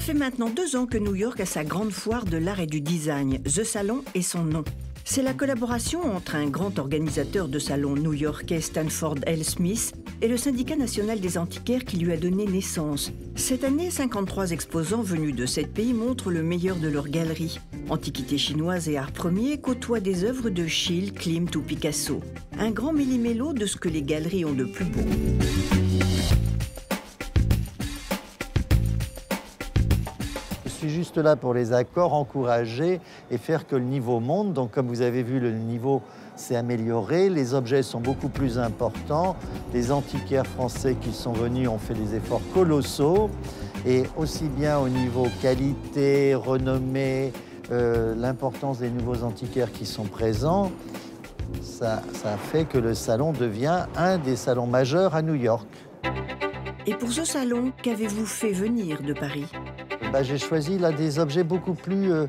Cela fait maintenant deux ans que New York a sa grande foire de l'art et du design. The Salon est son nom. C'est la collaboration entre un grand organisateur de salon new-yorkais Stanford L. Smith et le syndicat national des antiquaires qui lui a donné naissance. Cette année, 53 exposants venus de sept pays montrent le meilleur de leurs galeries. Antiquités chinoises et art premier côtoient des œuvres de Schill, Klimt ou Picasso. Un grand millimélo de ce que les galeries ont de plus beau. Juste là pour les accords, encourager et faire que le niveau monte. Donc comme vous avez vu, le niveau s'est amélioré, les objets sont beaucoup plus importants. Les antiquaires français qui sont venus ont fait des efforts colossaux. Et aussi bien au niveau qualité, renommée, euh, l'importance des nouveaux antiquaires qui sont présents, ça, ça fait que le salon devient un des salons majeurs à New York. Et pour ce salon, qu'avez-vous fait venir de Paris? Bah, j'ai choisi là des objets beaucoup plus euh,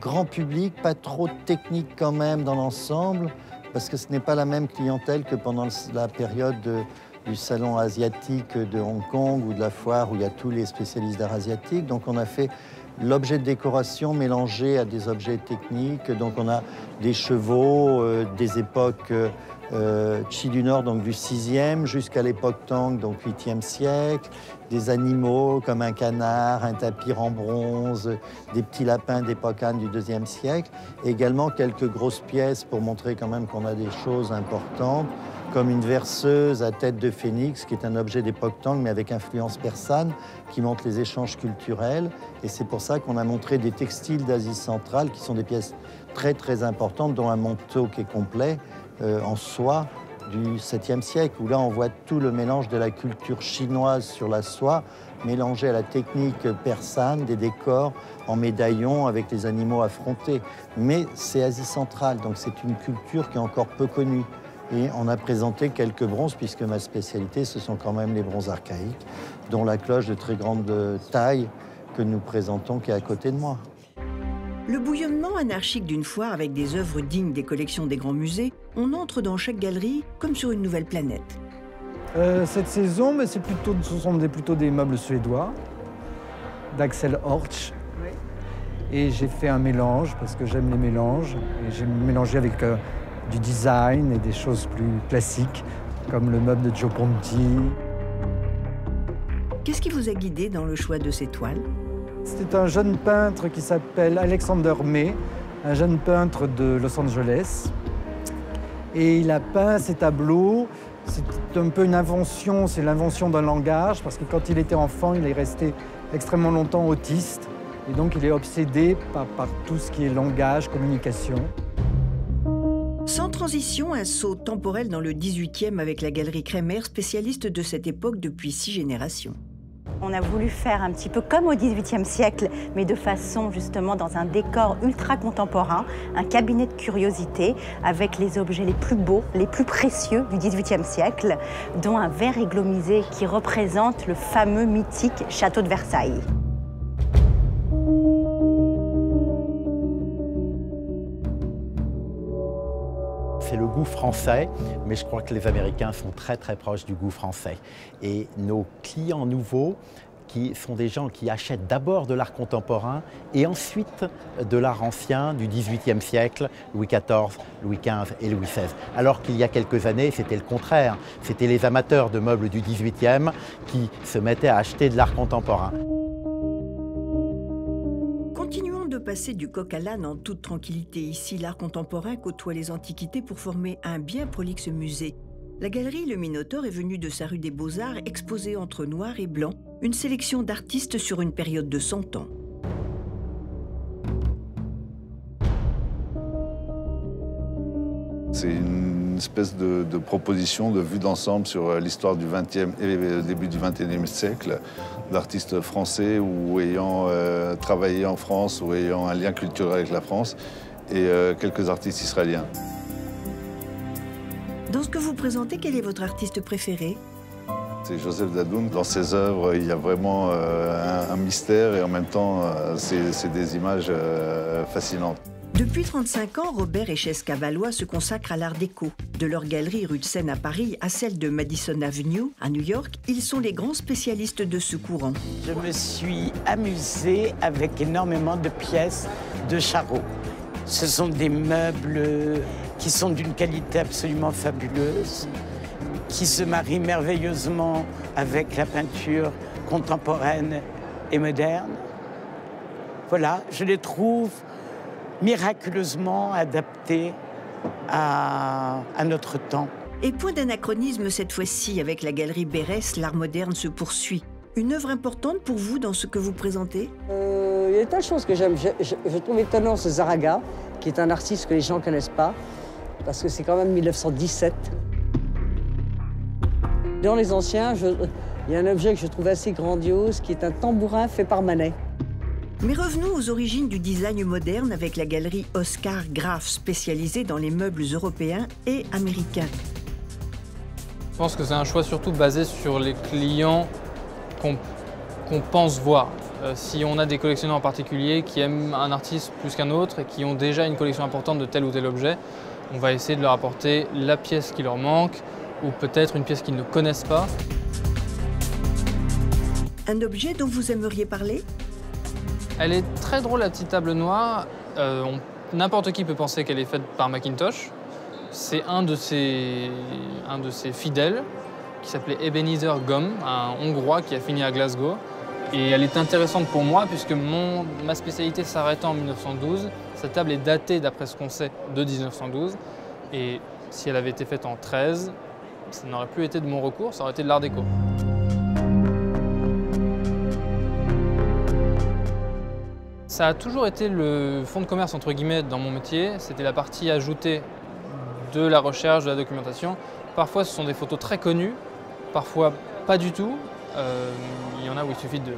grand public, pas trop techniques quand même dans l'ensemble, parce que ce n'est pas la même clientèle que pendant la période du salon asiatique de Hong Kong ou de la foire où il y a tous les spécialistes d'art asiatique. Donc on a fait l'objet de décoration mélangé à des objets techniques. Donc on a des chevaux euh, des époques euh, euh, Chi du Nord, donc du 6e, jusqu'à l'époque Tang, donc 8e siècle, des animaux comme un canard, un tapir en bronze, des petits lapins d'époque Han du 2e siècle, et également quelques grosses pièces pour montrer quand même qu'on a des choses importantes, comme une verseuse à tête de phénix, qui est un objet d'époque Tang, mais avec influence persane, qui montre les échanges culturels. Et c'est pour ça qu'on a montré des textiles d'Asie centrale, qui sont des pièces très très importantes, dont un manteau qui est complet, euh, en soie du 7e siècle, où là on voit tout le mélange de la culture chinoise sur la soie, mélangé à la technique persane, des décors en médaillon avec les animaux affrontés. Mais c'est Asie centrale, donc c'est une culture qui est encore peu connue. Et on a présenté quelques bronzes, puisque ma spécialité, ce sont quand même les bronzes archaïques, dont la cloche de très grande taille que nous présentons qui est à côté de moi. Le bouillonnement anarchique d'une foire avec des œuvres dignes des collections des grands musées, on entre dans chaque galerie comme sur une nouvelle planète. Euh, cette saison, mais plutôt, ce sont des, plutôt des meubles suédois d'Axel Horch. Et j'ai fait un mélange parce que j'aime les mélanges. Et j'ai mélangé avec euh, du design et des choses plus classiques comme le meuble de Joe Ponti. Qu'est-ce qui vous a guidé dans le choix de ces toiles? C'est un jeune peintre qui s'appelle Alexander May, un jeune peintre de Los Angeles. Et il a peint ces tableaux. C'est un peu une invention, c'est l'invention d'un langage, parce que quand il était enfant, il est resté extrêmement longtemps autiste. Et donc il est obsédé par, par tout ce qui est langage, communication. Sans transition, un saut temporel dans le 18e avec la galerie Kremer, spécialiste de cette époque depuis six générations. On a voulu faire un petit peu comme au XVIIIe siècle, mais de façon justement dans un décor ultra contemporain, un cabinet de curiosité avec les objets les plus beaux, les plus précieux du XVIIIe siècle, dont un verre églomisé qui représente le fameux mythique château de Versailles. Goût français, mais je crois que les Américains sont très très proches du goût français. Et nos clients nouveaux, qui sont des gens qui achètent d'abord de l'art contemporain et ensuite de l'art ancien du XVIIIe siècle, Louis XIV, Louis XV et Louis XVI. Alors qu'il y a quelques années, c'était le contraire. C'était les amateurs de meubles du XVIIIe qui se mettaient à acheter de l'art contemporain passer du coq à l'âne en toute tranquillité. Ici, l'art contemporain côtoie les antiquités pour former un bien prolixe musée. La galerie Le Minotaure est venue de sa rue des Beaux-Arts exposer entre noir et blanc une sélection d'artistes sur une période de 100 ans. C'est espèce de, proposition, de vue d'ensemble sur euh, l'histoire du 20e et le début du 21e siècle d'artistes français ou ayant euh, travaillé en France ou ayant un lien culturel avec la France et euh, quelques artistes israéliens. Dans ce que vous présentez, quel est votre artiste préféré? C'est Joseph Dadoun. Dans ses œuvres, il y a vraiment un, mystère et en même temps, c'est des images fascinantes. Depuis 35 ans, Robert et Chesca-Valois se consacrent à l'art déco. De leur galerie rue de Seine à Paris à celle de Madison Avenue à New York, ils sont les grands spécialistes de ce courant. Je me suis amusée avec énormément de pièces de Charot. Ce sont des meubles qui sont d'une qualité absolument fabuleuse, qui se marient merveilleusement avec la peinture contemporaine et moderne. Voilà, je les trouve miraculeusement adaptés à, à notre temps. Et point d'anachronisme cette fois-ci avec la galerie Bérès, l'art moderne se poursuit. Une œuvre importante pour vous dans ce que vous présentez? Euh, Il y a des tas de choses que j'aime. Je, je- je trouve étonnant ce Zaraga, qui est un artiste que les gens ne connaissent pas, parce que c'est quand même 1917. Dans les anciens, je- il y a un objet que je trouve assez grandiose, qui est un tambourin fait par Manet. Mais revenons aux origines du design moderne avec la galerie Oscar Graf, spécialisée dans les meubles européens et américains. Je pense que c'est un choix surtout basé sur les clients qu'on qu'on pense voir. Euh, si on a des collectionneurs en particulier qui aiment un artiste plus qu'un autre et qui ont déjà une collection importante de tel ou tel objet, on va essayer de leur apporter la pièce qui leur manque ou peut-être une pièce qu'ils ne connaissent pas. Un objet dont vous aimeriez parler? Elle est très drôle la petite table noire. Euh, N'importe qui peut penser qu'elle est faite par Macintosh. C'est un de ses, fidèles qui s'appelait Ebenezer Gum, un Hongrois qui a fini à Glasgow. Et elle est intéressante pour moi puisque mon, ma spécialité s'arrêtant en 1912. Cette table est datée, d'après ce qu'on sait, de 1912. Et si elle avait été faite en 13, ça n'aurait plus été de mon recours, ça aurait été de l'art déco. Ça a toujours été le fond de commerce entre guillemets dans mon métier. C'était la partie ajoutée de la recherche, de la documentation. Parfois, ce sont des photos très connues, parfois pas du tout. Euh, il y en a où il suffit de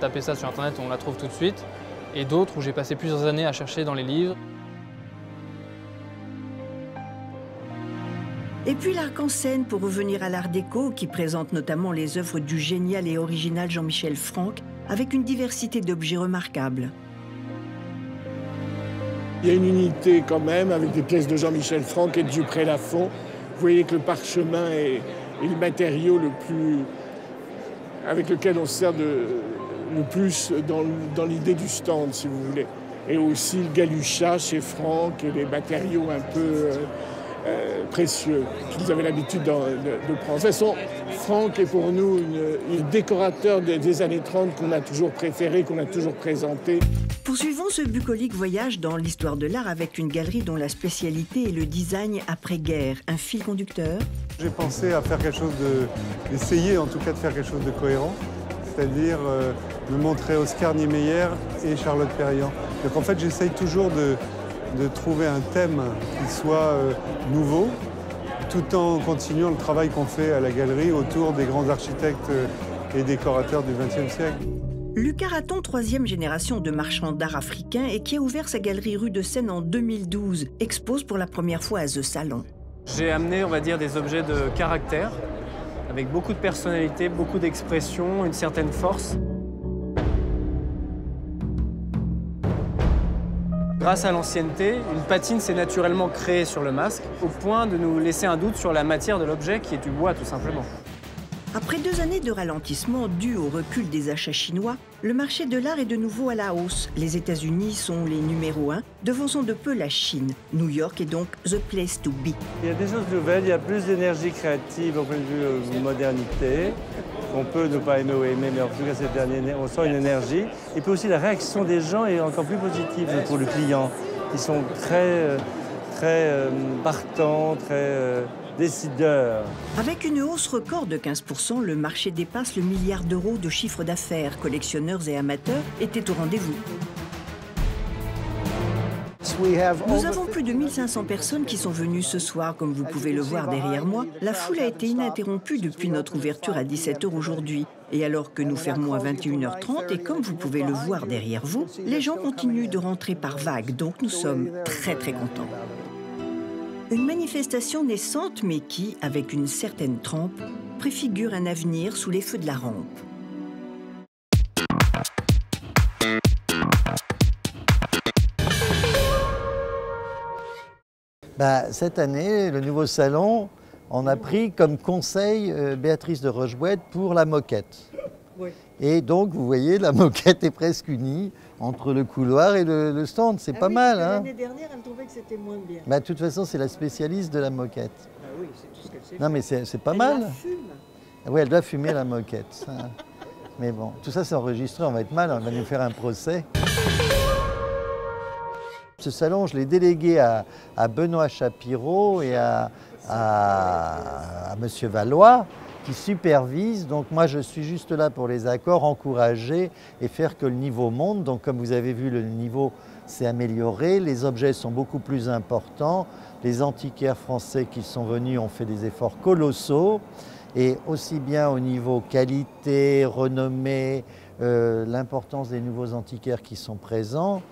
taper ça sur internet, on la trouve tout de suite. Et d'autres où j'ai passé plusieurs années à chercher dans les livres. Et puis l'arc-en-scène pour revenir à l'art déco qui présente notamment les œuvres du génial et original Jean-Michel Franck avec une diversité d'objets remarquables. Il y a une unité quand même avec des pièces de Jean-Michel Franck et de Dupré-Lafont. Vous voyez que le parchemin est, le matériau le plus, avec lequel on se sert le plus dans, dans l'idée du stand, si vous voulez. Et aussi le galuchat chez Franck et les matériaux un peu euh, euh, précieux qu'ils avaient l'habitude de, de prendre. De toute façon, Franck est pour nous une, une décorateur des, des années 30 qu'on a toujours préféré, qu'on a toujours présenté. Poursuivons ce bucolique voyage dans l'histoire de l'art avec une galerie dont la spécialité est le design après-guerre, un fil conducteur. J'ai pensé à faire quelque chose de. d'essayer en tout cas de faire quelque chose de cohérent, c'est-à-dire euh, me montrer Oscar Niemeyer et Charlotte Perriand. Donc en fait, j'essaye toujours de, de trouver un thème qui soit euh, nouveau, tout en continuant le travail qu'on fait à la galerie autour des grands architectes euh, et décorateurs du XXe siècle. Lucas Raton, troisième génération de marchands d'art africains et qui a ouvert sa galerie rue de Seine en 2012, expose pour la première fois à The Salon. J'ai amené, on va dire, des objets de caractère, avec beaucoup de personnalité, beaucoup d'expression, une certaine force. Grâce à l'ancienneté, une patine s'est naturellement créée sur le masque, au point de nous laisser un doute sur la matière de l'objet, qui est du bois tout simplement. Après deux années de ralentissement dû au recul des achats chinois, le marché de l'art est de nouveau à la hausse. Les États-Unis sont les numéros un, devançant de peu la Chine. New York est donc the place to be. Il y a des choses nouvelles, il y a plus d'énergie créative au point de vue euh, modernité. On peut ne pas aimer ou aimer, mais en tout cas, cette dernière, on sent une énergie. Et puis aussi, la réaction des gens est encore plus positive pour le client. Ils sont très, euh, très euh, partants, très euh, décideurs. Avec une hausse record de 15%, le marché dépasse le milliard d'euros de chiffre d'affaires. Collectionneurs et amateurs étaient au rendez-vous. Nous avons plus de 1500 personnes qui sont venues ce soir, comme vous pouvez le voir derrière moi. La foule a été ininterrompue depuis notre ouverture à 17h aujourd'hui. Et alors que nous fermons à 21h30, et comme vous pouvez le voir derrière vous, les gens continuent de rentrer par vagues, donc nous sommes très très contents. Une manifestation naissante, mais qui, avec une certaine trempe, préfigure un avenir sous les feux de la rampe. Bah, cette année, le nouveau salon, on a pris comme conseil euh, Béatrice de Rochebouette pour la moquette. Et donc, vous voyez, la moquette est presque unie entre le couloir et le, le stand. C'est Ah pas oui, mal. Hein L'année dernière, elle trouvait que c'était moins bien. Bah, de toute façon, c'est la spécialiste de la moquette. Ah oui, c'est tout ce qu'elle sait. Non, mais c'est pas Elle mal. la fume. Ah Oui, elle doit fumer la moquette. ça. Mais bon, tout ça c'est enregistré, on va être mal, on va nous faire un procès. Ce salon, je l'ai délégué à, Benoît Chapiro et à, à, à Monsieur Valois qui supervisent. Donc moi, je suis juste là pour les accords, encourager et faire que le niveau monte. Donc comme vous avez vu, le niveau s'est amélioré, les objets sont beaucoup plus importants. Les antiquaires français qui sont venus ont fait des efforts colossaux. Et aussi bien au niveau qualité, renommée, euh, l'importance des nouveaux antiquaires qui sont présents,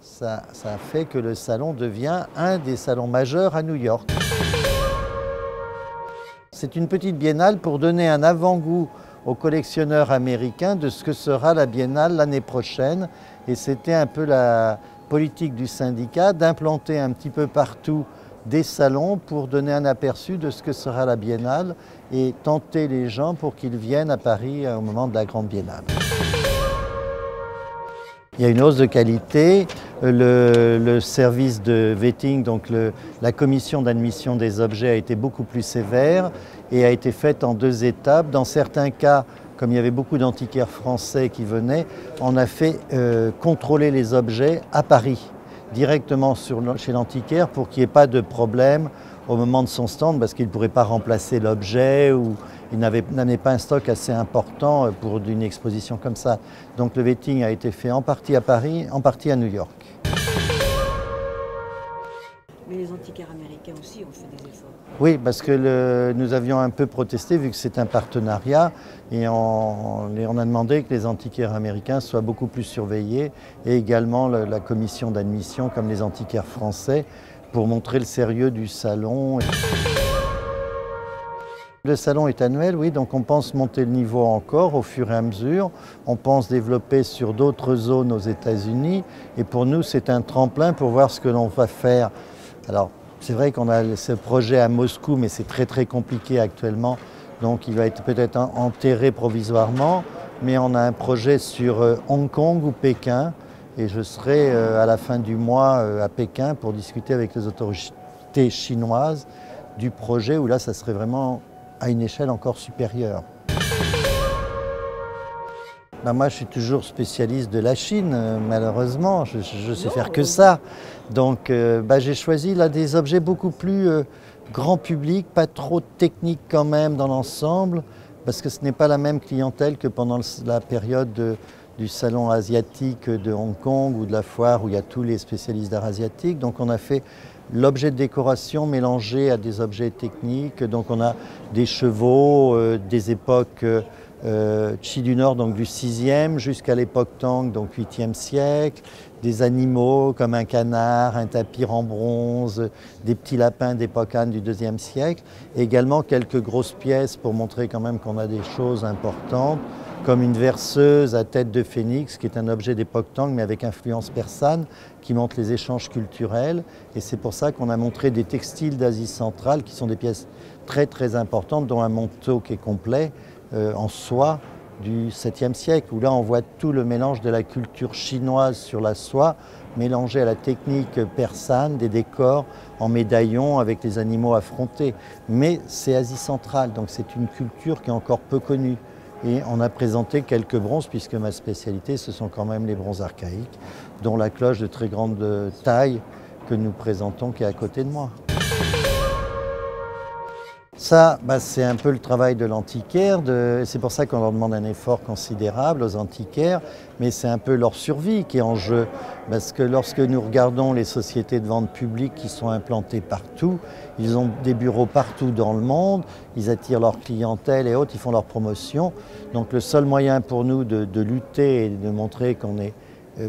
ça, fait que le salon devient un des salons majeurs à New York. C'est une petite biennale pour donner un avant-goût aux collectionneurs américains de ce que sera la biennale l'année prochaine. Et c'était un peu la politique du syndicat d'implanter un petit peu partout des salons pour donner un aperçu de ce que sera la biennale et tenter les gens pour qu'ils viennent à Paris au moment de la grande biennale. Il y a une hausse de qualité. Le, le service de vetting, donc la commission d'admission des objets a été beaucoup plus sévère et a été faite en deux étapes. Dans certains cas, comme il y avait beaucoup d'antiquaires français qui venaient, on a fait euh, contrôler les objets à Paris, directement chez l'antiquaire pour qu'il n'y ait pas de problème au moment de son stand parce qu'il ne pourrait pas remplacer l'objet ou il n'avait n'avait pas un stock assez important euh, pour une exposition comme ça. Donc le vetting a été fait en partie à Paris, en partie à New York. Mais les antiquaires américains aussi ont fait des efforts. Oui, parce que le- nous avions un peu protesté vu que c'est un partenariat et on, et on a demandé que les antiquaires américains soient beaucoup plus surveillés et également le- la commission d'admission comme les antiquaires français pour montrer le sérieux du salon. Le salon est annuel, oui, donc on pense monter le niveau encore au fur et à mesure. On pense développer sur d'autres zones aux États-Unis. Et pour nous, c'est un tremplin pour voir ce que l'on va faire. Alors, c'est vrai qu'on a ce projet à Moscou, mais c'est très très compliqué actuellement. Donc, il va être peut-être en- enterré provisoirement. Mais on a un projet sur euh, Hong Kong ou Pékin. Et je serai euh, à la fin du mois euh, à Pékin pour discuter avec les autorités chinoises du projet où là, ça serait vraiment à une échelle encore supérieure. Ben, moi, je suis toujours spécialiste de la Chine, euh, malheureusement. Je, je sais faire que ça. Donc, euh, ben, j'ai choisi là des objets beaucoup plus euh, grand public, pas trop techniques quand même dans l'ensemble, parce que ce n'est pas la même clientèle que pendant la période de- du salon asiatique de Hong Kong ou de la foire où il y a tous les spécialistes d'art asiatique. Donc, on a fait l'objet de décoration mélangé à des objets techniques. Donc, on a des chevaux euh, des époques euh, euh, Chi du Nord, donc du 6e, jusqu'à l'époque Tang, donc 8e siècle, des animaux comme un canard, un tapir en bronze, des petits lapins d'époque Han du 2e siècle, également quelques grosses pièces pour montrer quand même qu'on a des choses importantes, comme une verseuse à tête de phénix, qui est un objet d'époque Tang, mais avec influence persane, qui montre les échanges culturels. Et c'est pour ça qu'on a montré des textiles d'Asie centrale, qui sont des pièces très très importantes, dont un manteau qui est complet euh, en soie du 7e siècle, où là on voit tout le mélange de la culture chinoise sur la soie, mélangé à la technique persane, des décors en médaillon avec les animaux affrontés. Mais c'est Asie centrale, donc c'est une culture qui est encore peu connue. Et on a présenté quelques bronzes, puisque ma spécialité, ce sont quand même les bronzes archaïques, dont la cloche de très grande taille que nous présentons, qui est à côté de moi. Ça, bah, c'est un peu le travail de l'antiquaire. C'est pour ça qu'on leur demande un effort considérable aux antiquaires, mais c'est un peu leur survie qui est en jeu. Parce que lorsque nous regardons les sociétés de vente publique qui sont implantées partout, ils ont des bureaux partout dans le monde, ils attirent leur clientèle et autres, ils font leur promotion. Donc le seul moyen pour nous de, lutter et de montrer qu'on est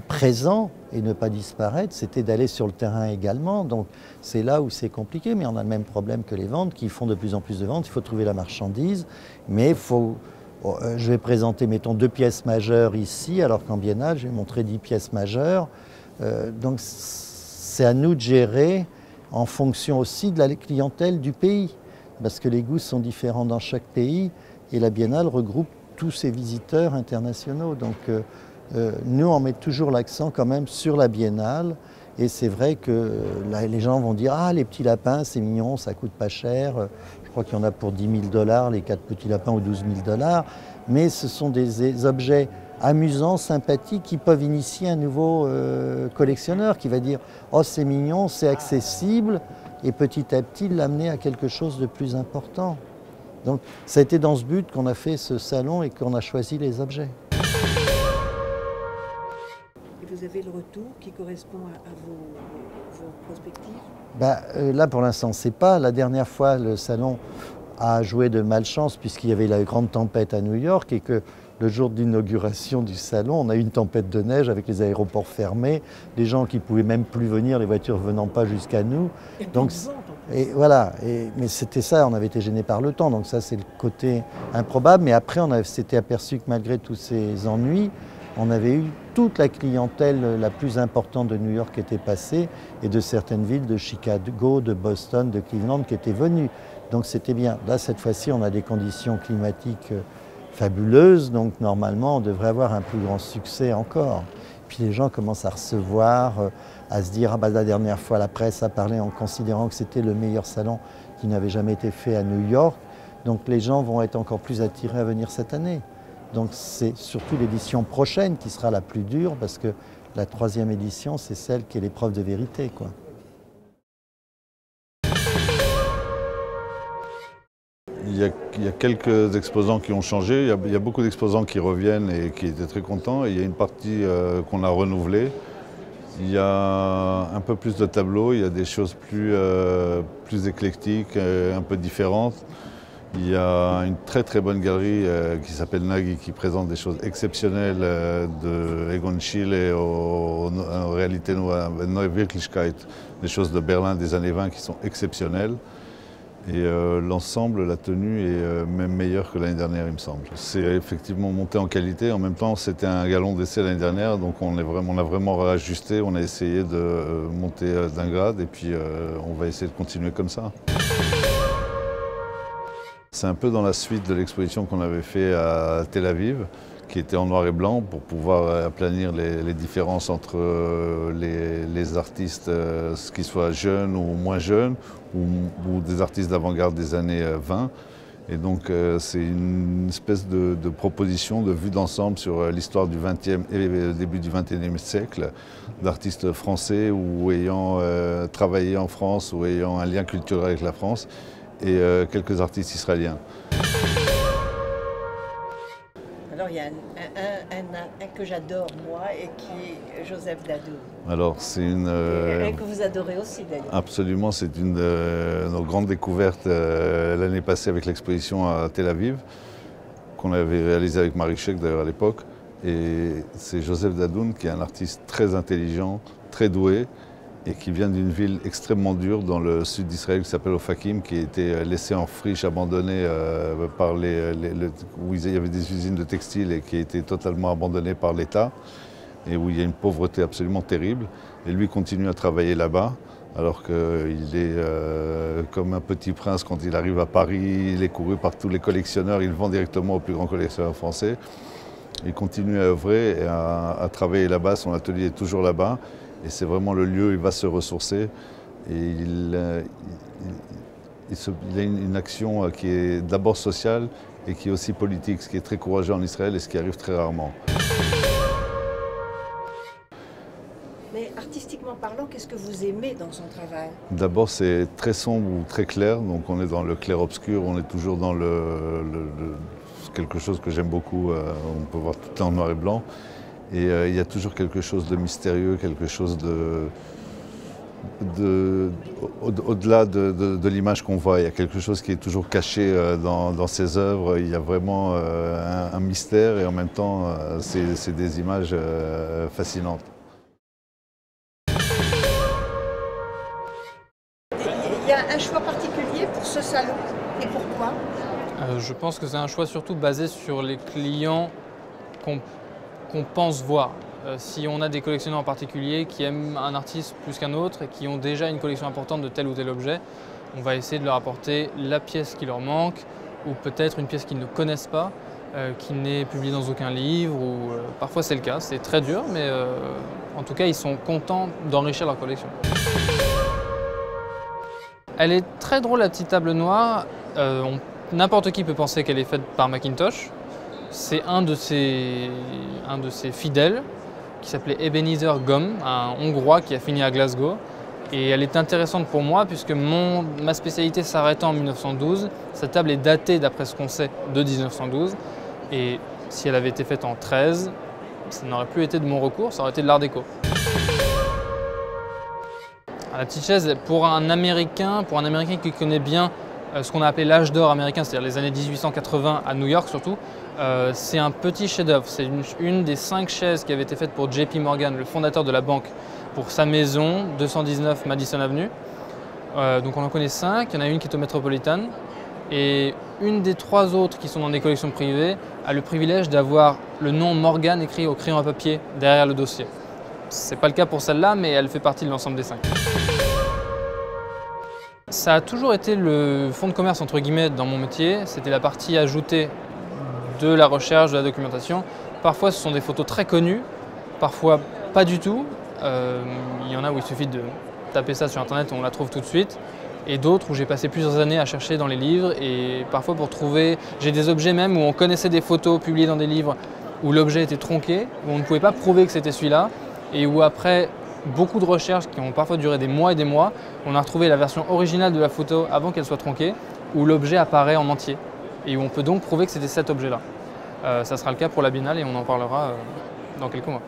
présent et ne pas disparaître, c'était d'aller sur le terrain également. Donc c'est là où c'est compliqué, mais on a le même problème que les ventes qui font de plus en plus de ventes. Il faut trouver la marchandise, mais faut. bon, euh, je vais présenter, mettons, deux pièces majeures ici, alors qu'en biennale, je vais montrer dix pièces majeures. Euh, donc c'est à nous de gérer en fonction aussi de la clientèle du pays, parce que les goûts sont différents dans chaque pays, et la biennale regroupe tous ces visiteurs internationaux. Donc euh, euh, nous, on met toujours l'accent quand même sur la biennale, et c'est vrai que là, les gens vont dire Ah, les petits lapins, c'est mignon, ça coûte pas cher. Je crois qu'il y en a pour 10 000 dollars, les quatre petits lapins, ou 12 000 dollars. Mais ce sont des objets amusants, sympathiques, qui peuvent initier un nouveau euh, collectionneur qui va dire Oh, c'est mignon, c'est accessible, et petit à petit l'amener à quelque chose de plus important. Donc, ça a été dans ce but qu'on a fait ce salon et qu'on a choisi les objets vous avez le retour qui correspond à, vos, prospectives bah, euh, Là, pour l'instant, c'est pas. La dernière fois, le salon a joué de malchance puisqu'il y avait la grande tempête à New York et que le jour d'inauguration du salon, on a eu une tempête de neige avec les aéroports fermés, les gens qui pouvaient même plus venir, les voitures venant pas jusqu'à nous. Et donc, et voilà. Et, mais c'était ça, on avait été gêné par le temps, donc ça c'est le côté improbable. Mais après, on s'était aperçu que malgré tous ces ennuis, on avait eu toute la clientèle la plus importante de New York était passée et de certaines villes de Chicago, de Boston, de Cleveland qui étaient venues. Donc c'était bien. Là, cette fois-ci, on a des conditions climatiques euh, fabuleuses, donc normalement, on devrait avoir un plus grand succès encore. Puis les gens commencent à recevoir, euh, à se dire, ah bah, la dernière fois, la presse a parlé en considérant que c'était le meilleur salon qui n'avait jamais été fait à New York. Donc les gens vont être encore plus attirés à venir cette année. Donc c'est surtout l'édition prochaine qui sera la plus dure parce que la troisième édition, c'est celle qui est l'épreuve de vérité. Quoi. Il y, a, quelques exposants qui ont changé, il y a, beaucoup d'exposants qui reviennent et qui étaient très contents. il y a une partie euh, qu'on a renouvelée. Il y a un peu plus de tableaux, il y a des choses plus, euh, plus éclectiques, euh, un peu différentes. Il y a une très très bonne galerie euh, qui s'appelle Nagui qui présente des choses exceptionnelles euh, de Egon Schiele en réalité Neue Wirklichkeit, des choses de Berlin des années 20 qui sont exceptionnelles. Et euh, l'ensemble, la tenue est même meilleure que l'année dernière, il me semble. C'est effectivement monté en qualité. En même temps, c'était un galon d'essai l'année dernière, donc on, est vraiment, on a vraiment réajusté. On a essayé de monter d'un grade et puis on va essayer de continuer comme ça. C'est un peu dans la suite de l'exposition qu'on avait fait à Tel Aviv, qui était en noir et blanc pour pouvoir aplanir les, différences entre euh, les, artistes, euh, qu'ils soient jeunes ou moins jeunes, ou, des artistes d'avant-garde des années 20. Euh, et donc c'est une espèce de, proposition, de vue d'ensemble sur l'histoire du XXe et début du XXIe siècle, d'artistes français ou ayant travaillé en France ou ayant un lien culturel avec la France et euh, quelques artistes israéliens. Alors il y a un, que j'adore moi et qui est Joseph Dadou. Alors c'est une... Euh, un que vous adorez aussi d'ailleurs. Absolument, c'est une de euh, nos grandes découvertes l'année passée avec l'exposition à Tel Aviv qu'on avait réalisée avec Marie Sheck d'ailleurs à l'époque. Et c'est Joseph Dadoun qui est un artiste très intelligent, très doué, et qui vient d'une ville extrêmement dure dans le sud d'Israël qui s'appelle Ofakim, qui a été laissée en friche, abandonnée euh, par les, où il y avait des usines de textiles et qui a été totalement abandonnée par l'État et où il y a une pauvreté absolument terrible. Et lui continue à travailler là-bas alors qu'il est euh, comme un petit prince quand il arrive à Paris, il est couru par tous les collectionneurs, il vend directement aux plus grands collectionneurs français. Il continue à œuvrer et à travailler là-bas, son atelier est toujours là-bas. Et c'est vraiment le lieu où il va se ressourcer. Et il, euh, a une, action euh, qui est d'abord sociale et qui est aussi politique, ce qui est très courageux en Israël et ce qui arrive très rarement. Mais artistiquement parlant, qu'est-ce que vous aimez dans son travail? D'abord, c'est très sombre ou très clair, donc on est dans le clair-obscur, on est toujours dans le, quelque chose que j'aime beaucoup, euh, on peut voir tout en noir et blanc. Et euh, il y a toujours quelque chose de mystérieux, quelque chose de. au-delà de, l'image qu'on voit, il y a quelque chose qui est toujours caché euh, dans, dans ses œuvres. Il y a vraiment euh, un, mystère et en même temps, c'est des images fascinantes. Il y a un choix particulier pour ce salon et pourquoi Je pense que c'est un choix surtout basé sur les clients qu'on qu'on pense voir. Euh, si on a des collectionneurs en particulier qui aiment un artiste plus qu'un autre et qui ont déjà une collection importante de tel ou tel objet, on va essayer de leur apporter la pièce qui leur manque ou peut-être une pièce qu'ils ne connaissent pas, euh, qui n'est publiée dans aucun livre. Ou, euh, parfois c'est le cas, c'est très dur, mais en tout cas ils sont contents d'enrichir leur collection. Elle est très drôle la petite table noire. N'importe qui peut penser qu'elle est faite par Macintosh. C'est un, de ses, fidèles qui s'appelait Ebenezer Gom, un Hongrois qui a fini à Glasgow. Et elle est intéressante pour moi puisque mon, ma spécialité s'arrêtant en 1912, cette table est datée d'après ce qu'on sait de 1912. Et si elle avait été faite en 13, ça n'aurait plus été de mon recours, ça aurait été de l'art déco. La petite chaise, pour un Américain, pour un Américain qui connaît bien euh, ce qu'on a appelé l'âge d'or américain, c'est-à-dire les années 1880 à New York surtout, euh, c'est un petit chef-d'œuvre. C'est une, des cinq chaises qui avait été faite pour JP Morgan, le fondateur de la banque, pour sa maison, 219 Madison Avenue. Euh, donc on en connaît cinq. Il y en a une qui est au Metropolitan. Et une des trois autres qui sont dans des collections privées a le privilège d'avoir le nom Morgan écrit au crayon à papier derrière le dossier. Ce n'est pas le cas pour celle-là, mais elle fait partie de l'ensemble des cinq. Ça a toujours été le fond de commerce entre guillemets dans mon métier. C'était la partie ajoutée de la recherche, de la documentation. Parfois, ce sont des photos très connues, parfois pas du tout. Euh, il y en a où il suffit de taper ça sur Internet, on la trouve tout de suite. Et d'autres où j'ai passé plusieurs années à chercher dans les livres. Et parfois pour trouver, j'ai des objets même où on connaissait des photos publiées dans des livres où l'objet était tronqué, où on ne pouvait pas prouver que c'était celui-là. Et où après beaucoup de recherches qui ont parfois duré des mois et des mois, on a retrouvé la version originale de la photo avant qu'elle soit tronquée, où l'objet apparaît en entier et on peut donc prouver que c'était cet objet-là. Euh, ça sera le cas pour la binale et on en parlera euh, dans quelques mois.